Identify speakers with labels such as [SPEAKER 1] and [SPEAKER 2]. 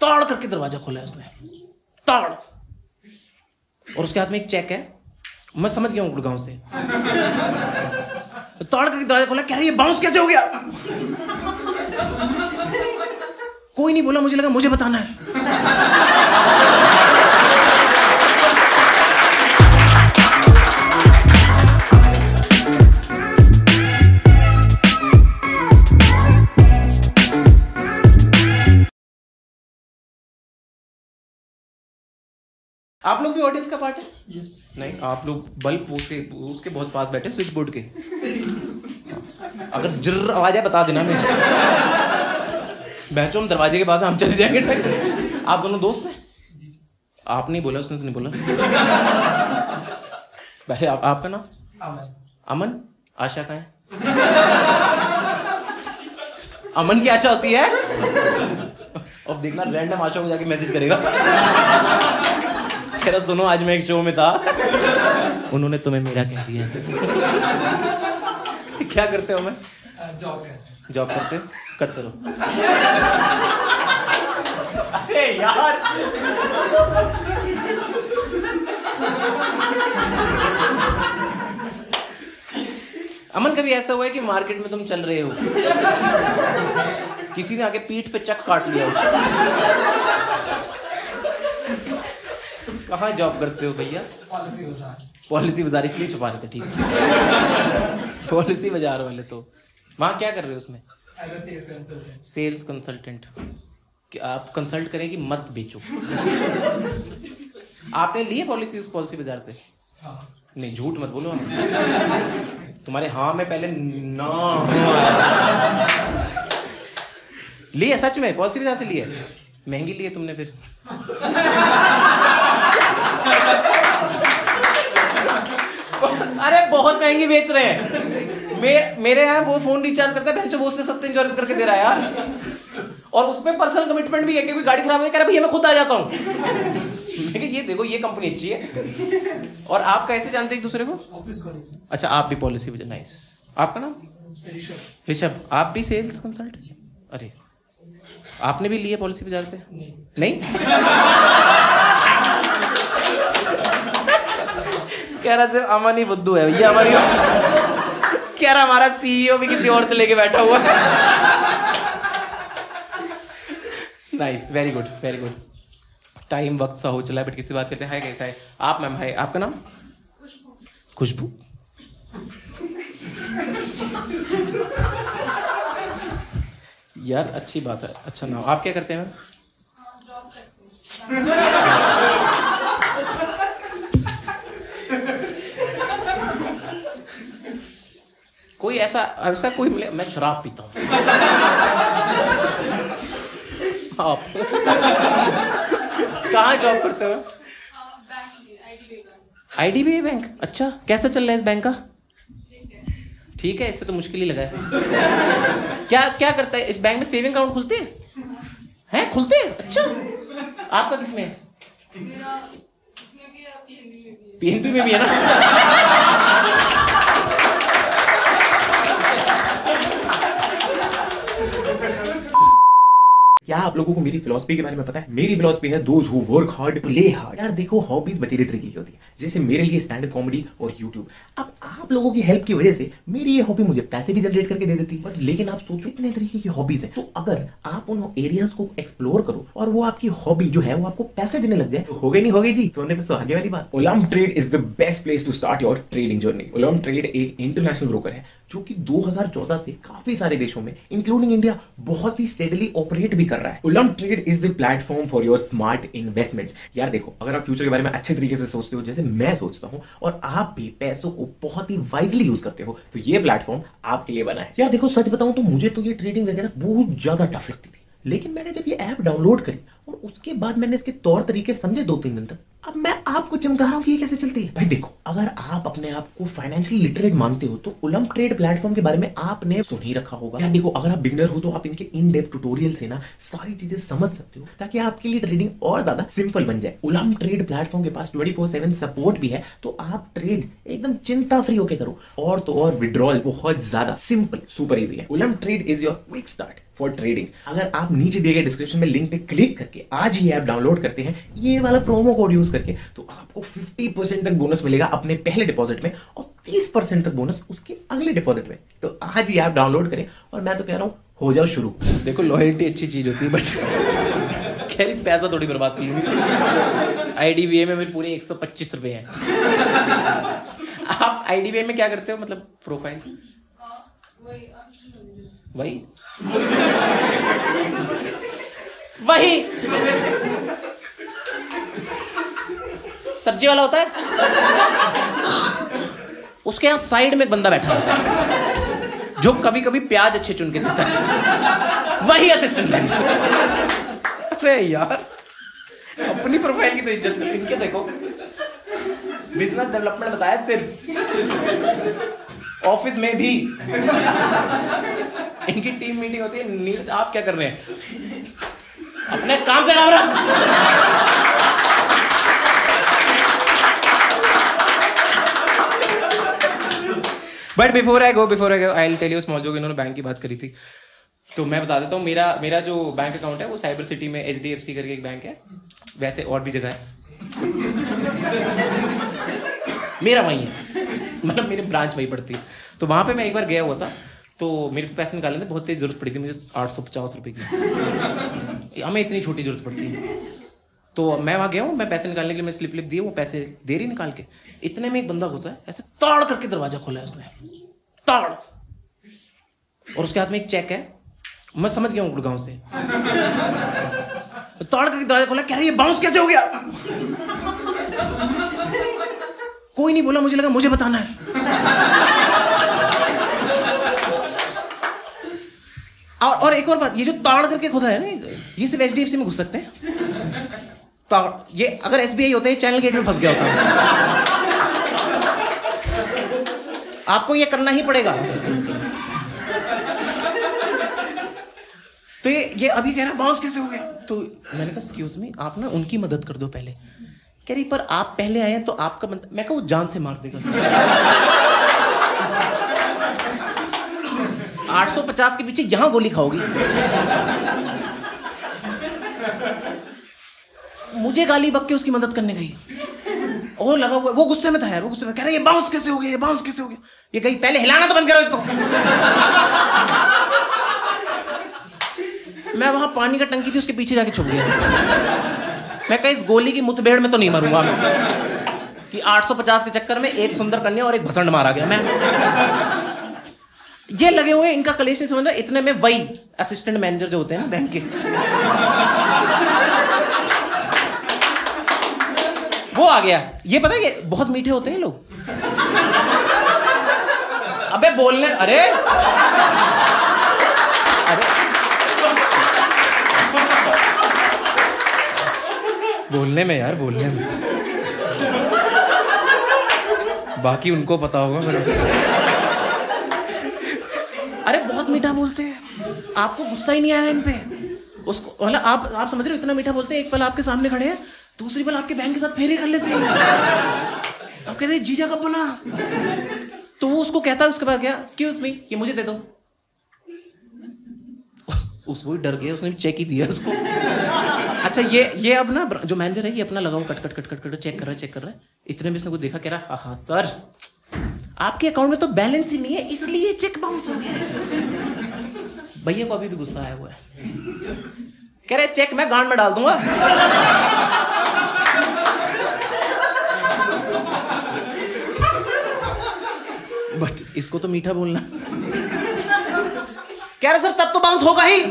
[SPEAKER 1] ताड़ करके दरवाज़ा खोला उसने। ताड़। और उसके हाथ में एक चेक है। मैं समझ गया गुड़गांव से। ताड़ करके दरवाज़ा खोला, कह रही ये बाउंस कैसे हो गया? कोई नहीं बोला, मुझे लगा मुझे बताना है। आप लोग भी ऑडियंस का पार्ट है? Yes. नहीं आप लोग बल्ब उसके उसके बहुत पास बैठे स्विच बोर्ड के। अगर जर आवाज़ है बता देना मैं बैचो हम दरवाजे के पास हम चले जाएँगे आप दोनों दोस्त हैं? आप नहीं बोला उसने तो नहीं बोला। पहले आप, आपका नाम? अमन। अमन? आशा का है। अमन की आशा होती है? अब देखना रैंडम आशा को जाके मैसेज करेगा। कह रहा सुनो आज मैं एक शो में था। उन्होंने तुम्हें मेरा कह दिया। क्या करते हो मैं?
[SPEAKER 2] जॉब करते
[SPEAKER 1] जॉब करते करते रहो। अरे यार! अमन कभी ऐसा हुआ है कि मार्केट में तुम चल रहे हो? किसी ने आके पीठ पे चक काट लिया हो? कहाँ जॉब करते हो भैया?
[SPEAKER 2] पॉलिसी बाज़ार।
[SPEAKER 1] पॉलिसी बाज़ार इसलिए छुपा रहे थे ठीक पॉलिसी बाज़ार वाले तो। वहाँ क्या कर रहे हो उसमें?
[SPEAKER 2] सेल्स कंसल्टेंट
[SPEAKER 1] सेल्स कंसल्टेंट कि आप कंसल्ट करें कि मत बेचो। आपने लिए पॉलिसी उस पॉलिसी बाज़ार से?
[SPEAKER 2] हाँ।
[SPEAKER 1] नहीं झूठ मत बोलो। तुम्हारे हाँ में पहले ना लिए सच में? पॉलिसी बाज़ार से लिए? महँगी लिए तुमने फिर अरे बहुत महँगी बेच रहे हैं। मे, मेरे यहाँ वो फ़ोन रिचार्ज करता है वो उससे सस्ते इंश्योरेंस करके दे रहा है यार। और उसमें पर्सनल कमिटमेंट भी है कि गाड़ी खराब है कह रहा भैया मैं खुद आ जाता हूँ। ये देखो ये कंपनी अच्छी है। और आप कैसे जानते हैं एक दूसरे को?
[SPEAKER 2] ऑफ़िस
[SPEAKER 1] अच्छा आप भी पॉलिसी वजह नाइस आपका नाम?
[SPEAKER 2] ऋषभ।
[SPEAKER 1] ऋषभ आप भी सेल्स कंसल्ट अरे आपने भी लिए पॉलिसी बाज़ार से?
[SPEAKER 2] नहीं।
[SPEAKER 1] नहीं? कह रहा सिर्फ़ अमन ही बुद्धू है भैया अमन कह रहा हमारा सीईओ भी किसी और से लेके बैठा हुआ है। Nice very good very good time वक्त सा हो चला बट किसी बात करते हैं, हाय कैसा है आप मैम, हाय, आपका नाम? खुशबू। यार, अच्छी बात है अच्छा नाम। आप क्या करते हैं मैम? कोई ऐसा ऐसा कोई मिले। मैं शराब पीता हूँ। आप। कहाँ जॉब करते हो? आईडीबीआई बैंक अच्छा कैसा चल रहा है इस बैंक का? ठीक है इससे तो मुश्किल ही लगा है। क्या क्या करता है? इस बैंक में सेविंग अकाउंट खुलते हैं? हैं खुलते हैं? अच्छा। आपका किसमें है? पीएनपी में भी है ना?
[SPEAKER 3] क्या आप लोगों को मेरी फिलोसफी के बारे में पता है? मेरी फिलोसफी है those who work hard play hard यार देखो हॉबीज बतेरे तरीके की होती है। जैसे मेरे लिए स्टैंड कॉमेडी और यूट्यूब अब आप लोगों की हेल्प की वजह से मेरी ये हॉबी मुझे पैसे भी जनरेट करके दे देती है बट लेकिन आप सोचो इतने तरीके की हॉबीज है। तो अगर आप उन एरियाज़ को एक्सप्लोर करो और वो आपकी हॉबी जो है वो आपको पैसे देने लग जाए तो हो गई नहीं हो गई जी सोने पे सुहागे वाली बात। Olymp Trade is the best place to start your trading journey Olymp Trade एक इंटरनेशनल ब्रोकर है जो कि 2014 से काफ़ी सारे देशों में इंक्लूडिंग इंडिया बहुत ही स्टेडली ऑपरेट भी कर रहा है। Olymp Trade is the platform for your smart investments यार देखो अगर आप फ्यूचर के बारे में अच्छे तरीके से सोचते हो जैसे मैं सोचता हूँ और आप भी पैसों को बहुत ही वाइजली यूज़ करते हो तो ये प्लेटफॉर्म आपके लिए बना है। यार देखो, सच बताऊँ तो मुझे तो ये ट्रेडिंग वगैरह बहुत ज़्यादा टफ लगती थी। लेकिन मैंने जब ये ऐप डाउनलोड करी, और उसके बाद मैंने इसके तौर तरीके समझे दो तीन दिन तक अब मैं आपको चमका रहा हूँ कि ये कैसे चलती है? भाई देखो, अगर आप अपने आप को फाइनेंशियली लिटरेट मानते हो तो उलम ट्रेड प्लेटफॉर्म के बारे में आपने सुन ही रखा होगा। यार देखो, अगर आप बिगनर हो तो आप इनके इन डेप ट्यूटोरियल से ना सारी चीज़ें समझ सकते हो, ताकि आपके लिए ट्रेडिंग और ज़्यादा सिंपल बन जाए। उलम ट्रेड प्लेटफॉर्म के पास ट्वेंटी फोर सेवन सपोर्ट भी है तो आप ट्रेड एकदम चिंता फ्री होकर करो। और तो और विड्रॉल बहुत ज़्यादा सिंपल सुपर इजी है। Olymp Trade is your quick start for trading अगर आप नीचे दिए गए डिस्क्रिप्शन में लिंक पे क्लिक करके आज ही ऐप डाउनलोड करते हैं ये वाला प्रोमो कोड यूज़ करके तो आपको 50% तक बोनस मिलेगा अपने पहले डिपॉजिट में और 30% तक बोनस उसके अगले डिपॉजिट में। तो आज ही ऐप डाउनलोड करें और मैं तो कह रहा हूँ हो जाओ शुरू।
[SPEAKER 1] देखो लॉयल्टी अच्छी चीज़ होती है बट रही पैसा थोड़ी बर्बाद कर लूँगी। आईडीबीए में मेरे पूरे एक सौ पच्चीस रुपए हैं। आप आईडीबीए में क्या करते हो मतलब प्रोफ़ाइल वही? वही। सब्ज़ी वाला होता है। उसके यहाँ साइड में एक बंदा बैठा रहता है, जो कभी कभी प्याज अच्छे चुन के देता है। वही असिस्टेंट मैनेजर अरे यार, अपनी प्रोफ़ाइल की तो इज़्ज़त कर इनके देखो। बिज़नेस डेवलपमेंट बताया सिर्फ़। ऑफ़िस में भी। इनकी टीम मीटिंग होती है, नीरज, आप क्या कर रहे हैं? अपने काम से काम but before I go before I go I tell you small जो इन्होंने बैंक की बात करी थी। तो मैं बता देता हूँ, मेरा मेरा जो बैंक अकाउंट है, वो साइबर सिटी में एच डी एफ़ सी करके एक बैंक है। वैसे और भी जगह है। मेरा वही है। मतलब मेरी ब्रांच वही पड़ती है। तो वहाँ पे मैं एक बार गया हुआ था। तो मेरे पैसे निकालने बहुत तेज ज़रूरत पड़ी थी मुझे, आठ सौ पचास रुपये की। हमें इतनी छोटी ज़रूरत पड़ती है तो मैं वहाँ गया हूँ, मैं पैसे निकालने के लिए मैं स्लिप लिप दिए, वो पैसे दे रही निकाल के। इतने में एक बंदा घुसा है, ऐसे ताड़ करके दरवाज़ा खोला है उसने। ताड़। और उसके हाथ में एक चेक है। मैं समझ गया हूँ गुड़गांव से। ताड़ करके दरवाज़ा खोला, कह रही बाउंस कैसे हो गया? कोई नहीं बोला, मुझे लगा मुझे बताना है। और और एक और बात, ये जो ताड़ करके खुदा है ना, ये सिर्फ़ एच डी एफ़ सी में घुस सकते हैं। ताड़, ये अगर एसबीआई होता है चैनल गेट में फंस गया होता। है आपको ये करना ही पड़ेगा। तो ये ये अभी कह रहा बाउंस कैसे हो गया? तो मैंने कहा एक्सक्यूज मी आप ना उनकी मदद कर दो पहले। कह रही, पर आप पहले आए तो आपका. मैं कहूँ जान से मार देगा। 850 के पीछे यहाँ गोली खाओगी। मुझे गाली बक के उसकी मदद करने गई। और लगा हुआ, वो गुस्से में था यार, वो गुस्से में कह रहा, ये बाउंस कैसे हो गया, ये बाउंस कैसे हो गया? ये गई पहले हिलाना तो बंद करो इसको। मैं वहाँ पानी का टंकी थी, उसके पीछे जाके छुप गया। मैं कहीं, इस गोली की मुठभेड़ में तो नहीं मरूँगा कि 850 के चक्कर में एक सुंदर कन्या और एक भसंड मारा गया मैं। ये लगे हुए इनका कलेश नहीं समझ इतने में वही असिस्टेंट मैनेजर जो होते हैं ना बैंक के। वो आ गया। ये पता है कि बहुत मीठे होते हैं लोग। अबे बोलने, अरे। अरे। बोलने में यार, बोलने में। बाकी उनको पता होगा मेरे मीठा बोलते हैं। आपको गुस्सा ही नहीं आया इन पे उसको मतलब आप आप समझ रहे हो इतना मीठा बोलते हैं, एक पल आपके सामने खड़े हैं, दूसरी पल आपके बहन के साथ फेरे कर लेते हैं। आप कहते हैं, जीजा कब बना तो वो उसको कहता है, उसके बाद क्या? एक्सक्यूज मी ये मुझे दे दो। उस वो डर गया, उसने चेक ही दिया उसको। अच्छा ये ये अब ना, जो मैनेजर है, ये अपना लगाओ, cut cut cut cut cut check कर रहा है चेक कर रहा है। इतने में इसने कुछ देखा, कह रहा हाँ हाँ सर। आपके अकाउंट में तो बैलेंस ही नहीं है, इसलिए चेक बाउंस हो गया। भैया को अभी भी गुस्सा आया हुआ है। कह रहे चेक मैं गांड में डाल दूँगा। बट इसको तो मीठा बोलना। कह रहे, सर, तब तो बाउंस होगा ही।